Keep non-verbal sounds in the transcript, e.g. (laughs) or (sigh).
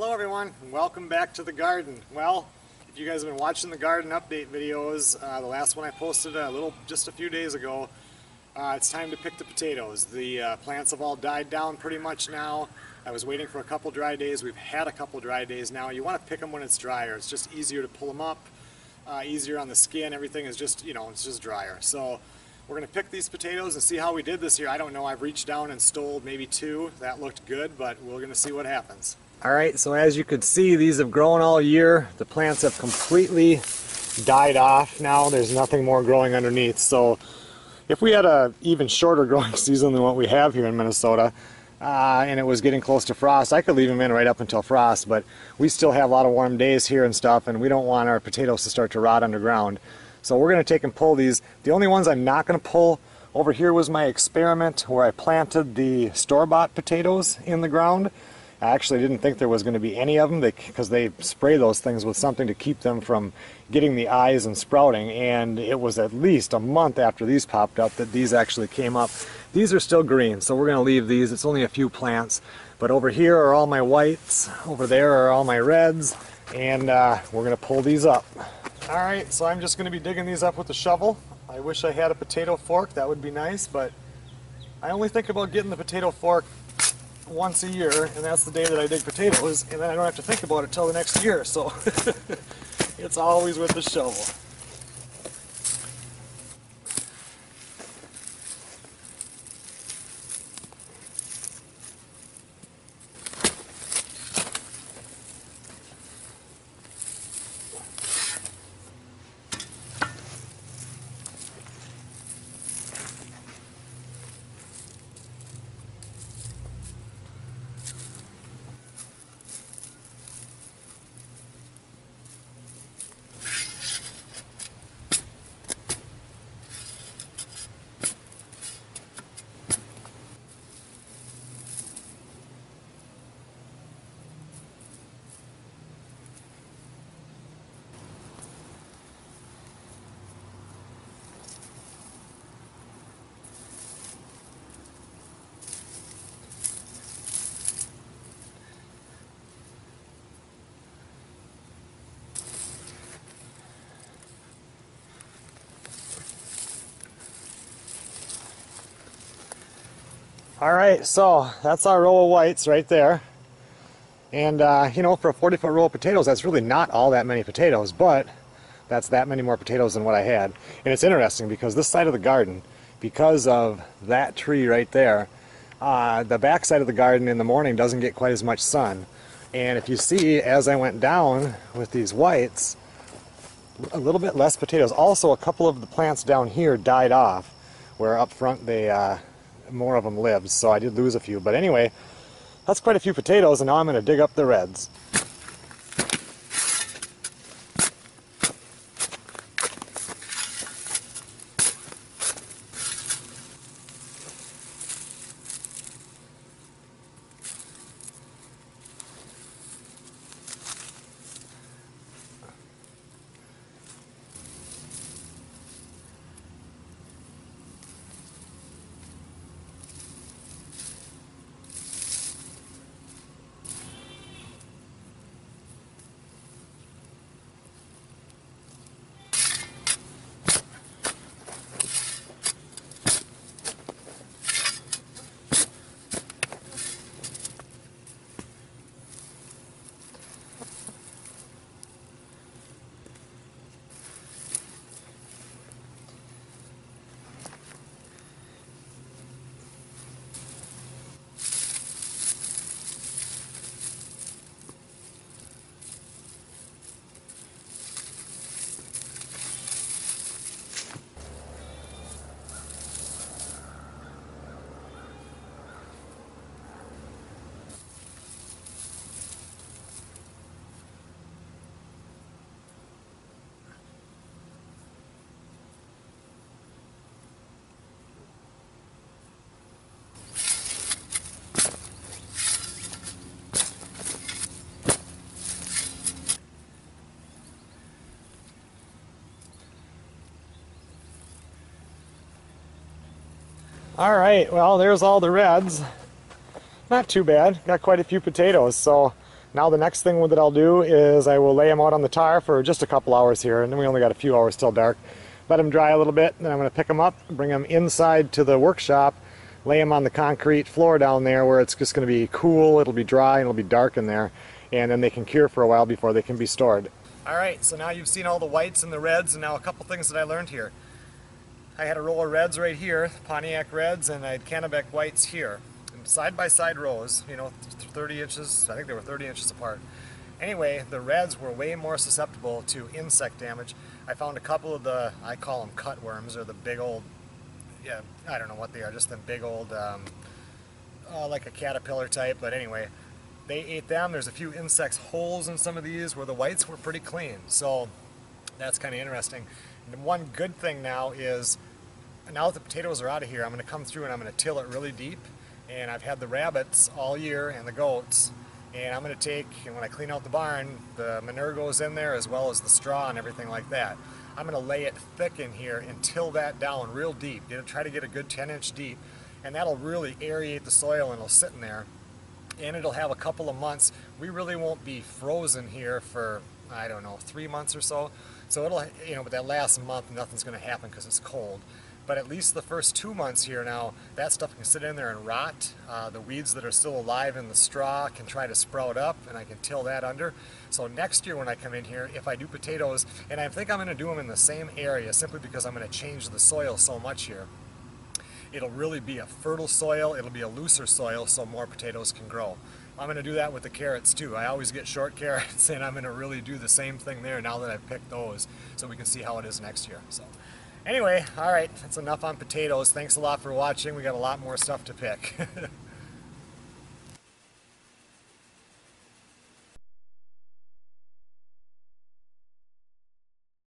Hello everyone, welcome back to the garden. Well, if you guys have been watching the garden update videos, uh, the last one I posted a little, just a few days ago, uh, it's time to pick the potatoes. The uh, plants have all died down pretty much now. I was waiting for a couple dry days. We've had a couple dry days now. You want to pick them when it's drier. It's just easier to pull them up, uh, easier on the skin. Everything is just, you know, it's just drier. So we're going to pick these potatoes and see how we did this year. I don't know. I've reached down and stole maybe two. That looked good, but we're going to see what happens. All right, so as you can see, these have grown all year. The plants have completely died off now. There's nothing more growing underneath. So if we had a even shorter growing (laughs) season than what we have here in Minnesota, uh, and it was getting close to frost, I could leave them in right up until frost, but we still have a lot of warm days here and stuff, and we don't want our potatoes to start to rot underground. So we're going to take and pull these. The only ones I'm not going to pull over here was my experiment where I planted the store-bought potatoes in the ground. I actually didn't think there was going to be any of them because they, they spray those things with something to keep them from getting the eyes and sprouting and it was at least a month after these popped up that these actually came up. These are still green so we're going to leave these. It's only a few plants but over here are all my whites, over there are all my reds and uh, we're going to pull these up. Alright, so I'm just going to be digging these up with a shovel. I wish I had a potato fork, that would be nice, but I only think about getting the potato fork once a year, and that's the day that I dig potatoes, and then I don't have to think about it till the next year, so (laughs) it's always with the shovel. All right, so that's our row of whites right there. And, uh, you know, for a 40 foot row of potatoes, that's really not all that many potatoes, but that's that many more potatoes than what I had. And it's interesting because this side of the garden, because of that tree right there, uh, the back side of the garden in the morning doesn't get quite as much sun. And if you see, as I went down with these whites, a little bit less potatoes. Also, a couple of the plants down here died off, where up front they, uh, more of them lived, so I did lose a few. But anyway, that's quite a few potatoes, and now I'm going to dig up the reds. All right, well, there's all the reds. Not too bad. Got quite a few potatoes, so Now the next thing that I'll do is I will lay them out on the tar for just a couple hours here, and then we only got a few hours till dark. Let them dry a little bit, then I'm going to pick them up, bring them inside to the workshop, lay them on the concrete floor down there where it's just going to be cool, it'll be dry, and it'll be dark in there, and then they can cure for a while before they can be stored. Alright, so now you've seen all the whites and the reds, and now a couple things that I learned here. I had a row of reds right here, Pontiac reds, and I had Kennebec whites here. Side by side rows, you know, 30 inches, I think they were 30 inches apart. Anyway, the reds were way more susceptible to insect damage. I found a couple of the, I call them cutworms, or the big old, yeah, I don't know what they are, just the big old, um, uh, like a caterpillar type, but anyway, they ate them. There's a few insects holes in some of these where the whites were pretty clean. So that's kind of interesting. And one good thing now is, now that the potatoes are out of here, I'm going to come through and I'm going to till it really deep. And I've had the rabbits all year and the goats. And I'm going to take, and when I clean out the barn, the manure goes in there as well as the straw and everything like that. I'm going to lay it thick in here and till that down real deep. You know, try to get a good 10 inch deep. And that'll really aerate the soil and it'll sit in there and it'll have a couple of months. We really won't be frozen here for, I don't know, three months or so. So it'll, you know, but that last month, nothing's going to happen because it's cold. But at least the first two months here now, that stuff can sit in there and rot. Uh, the weeds that are still alive in the straw can try to sprout up, and I can till that under. So next year when I come in here, if I do potatoes, and I think I'm going to do them in the same area simply because I'm going to change the soil so much here. It'll really be a fertile soil, it'll be a looser soil so more potatoes can grow. I'm going to do that with the carrots too. I always get short carrots (laughs) and I'm going to really do the same thing there now that I've picked those so we can see how it is next year. So anyway, all right, that's enough on potatoes. Thanks a lot for watching. We got a lot more stuff to pick. (laughs)